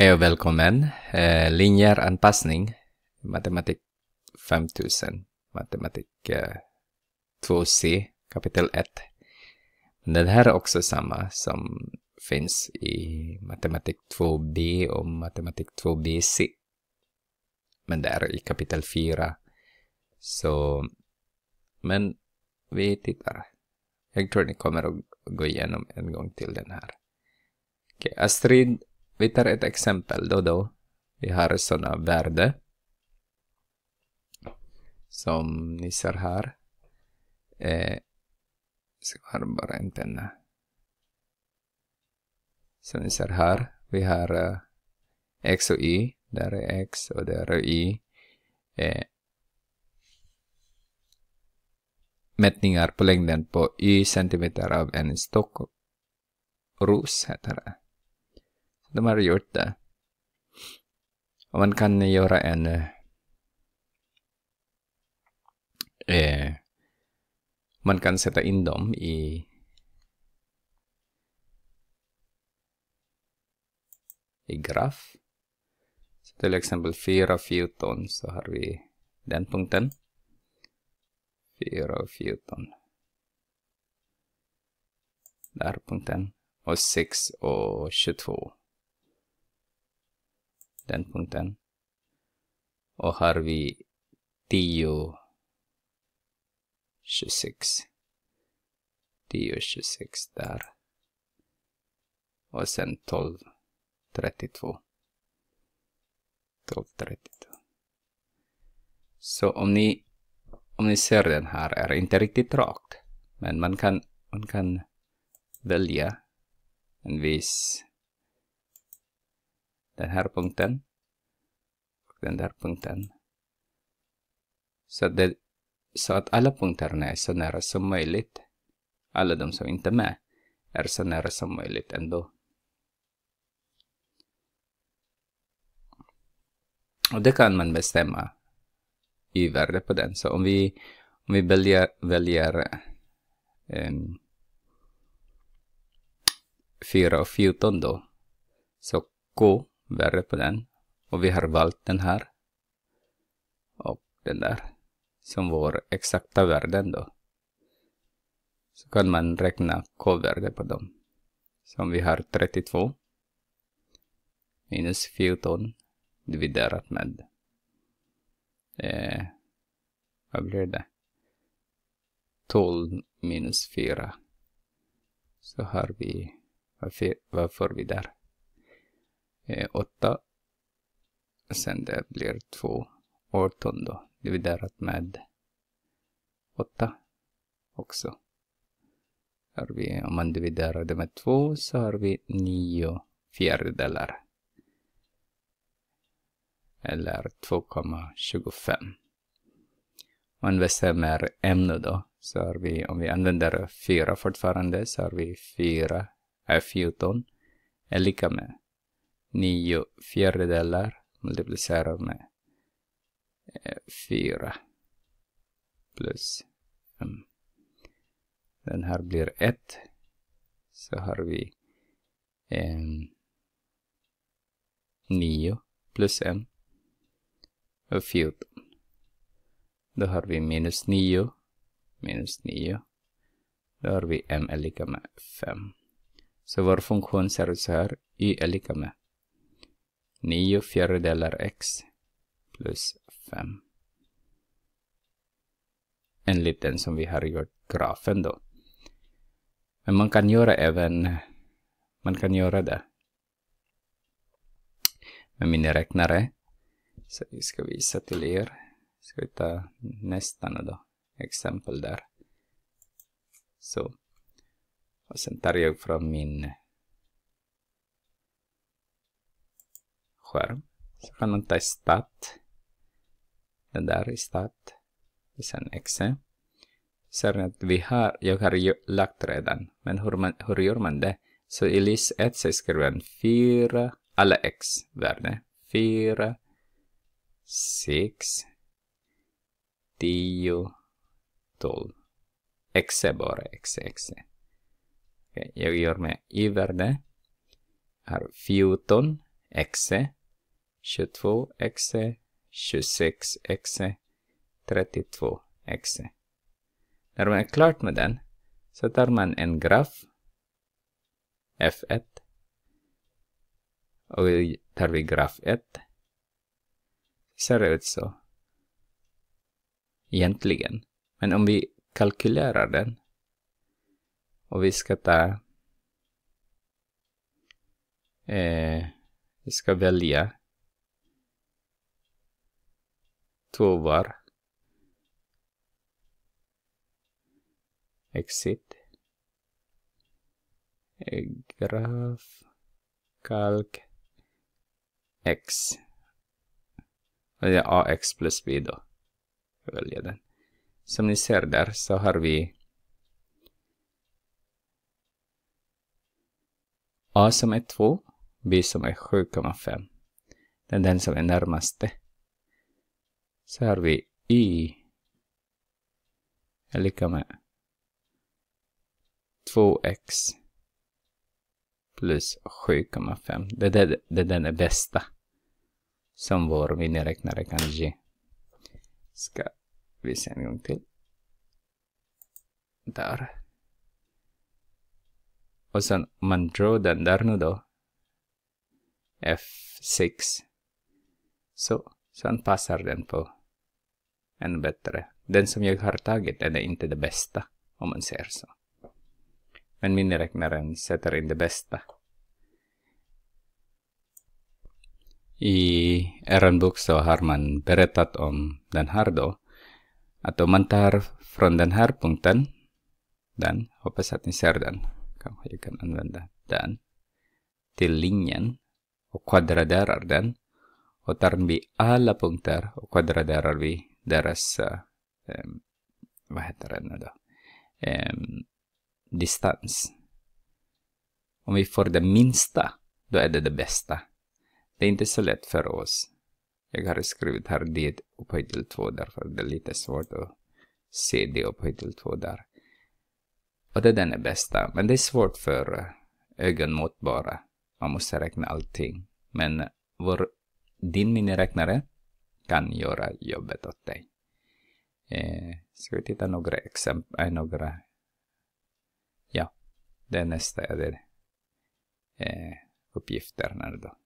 Hej och välkommen. Eh, linjär anpassning, matematik 5000, matematik eh, 2C, kapitel 1. Den här är också samma som finns i matematik 2B och matematik 2BC. Men det är i kapitel 4. Så, men vi tittar. Jag tror ni kommer att gå igenom en gång till den här. Okay, Astrid vi tar ett exempel då då. Vi har sådana värde. Som ni ser här. Eh, så har bara en penna. Som ni ser här. Vi har eh, x och y. Där är x och där är y. Eh, mätningar på längden på y centimeter av en stockros heter det. De har gjort det. Och man kan göra en eh, eh, man kan sätta in dem i i graf. Så till exempel 4 14 så har vi den punkten. 4 och 14. Där punkten. Och 6 och 22 den punkten. Och har vi 10, 26. 10, 26 där. Och sen 12, 32. 12, 32. Så om ni, om ni ser den här är inte riktigt rakt. Men man kan, man kan välja en viss den här punkten och den där punkten. Så, det, så att alla punkterna är så nära som möjligt. Alla de som inte är med är så nära som möjligt ändå. Och det kan man bestämma i värde på den. Så om vi, om vi väljer, väljer ehm, um, 4 och 14 då, så K värde på den. Och vi har valt den här. Och den där. Som vår exakta värden då. Så kan man räkna k-värde på dem. Som vi har 32. Minus 14 dividerat med. Eh, vad blir det? 12 minus 4. Så har vi, vad får vi där? Eh, 8. Sen det blir 2 18 då, dividerat med 8 också. Har vi, om man dividerar det med 2 så har vi 9 fjärdedelar. Eller 2,25. Om man bestämmer ämne då, så har vi, om vi använder 4 fortfarande, så har vi 4 är 14 är lika med 9 fjärdedelar multiplicerar med eh, 4 plus 5. Den här blir 1. Så har vi eh, nio 9 plus 1 och 14. Då har vi minus 9 minus 9. Då har vi m är lika med 5. Så vår funktion ser ut så här. y är lika med 9 fjärdedelar x plus 5. Enligt den som vi har gjort grafen då. Men man kan göra även, man kan göra det med miniräknare. Så vi ska visa till er. Ska vi ta nästa då, exempel där. Så. Och sen tar jag fram min skärm. Så kan man ta stat. Den där är stat. Och sen exe. Ser ni att vi har, jag har lagt redan. Men hur, man, hur gör man det? Så i list 1 så skriver man 4, alla x-värden. 4, 6, 10, 12. Exe bara, exe, exe. Okay, jag gör med y-värde. Här 14 exe, 22 exe, 26 exe, 32 exe. När man är klart med den så tar man en graf, F1, och tar vi graf 1 ser det ut så. Egentligen. Men om vi kalkylerar den och vi ska ta eh, vi ska välja två var. Exit. Graf. Kalk. X. Välja AX plus B då. Välja den. Som ni ser där så har vi A som är 2, B som är 7,5. Det är den som är närmaste. Så har vi Y är lika med 2x plus 7,5. Det, det, det är den bästa som vår miniräknare kan ge. Ska vi se en gång till. Där. Och sen om man drar den där nu då. F6. Så, sen passar den på Ännu bättre. Den som jag har tagit är inte det bästa, om man säger så. Men miniräknaren sätter in det bästa. I er bok så har man berättat om den här då. Att om man tar från den här punkten, den, hoppas att ni ser den, kanske jag kan använda den, till linjen och kvadraderar den. Och tar vi alla punkter och kvadraderar vi deras, eh, vad heter det nu då, eh, distans. Om vi får det minsta, då är det det bästa. Det är inte så lätt för oss. Jag har skrivit här D upphöjt till 2 därför det är lite svårt att se D upphöjt till 2 där. Och det är den är bästa, men det är svårt för ögonmåttbara. Man måste räkna allting. Men vår, din miniräknare kan göra jobbet åt dig. Eh, ska vi titta några exempel, äh, några, ja, det nästa är det eh, uppgifterna då.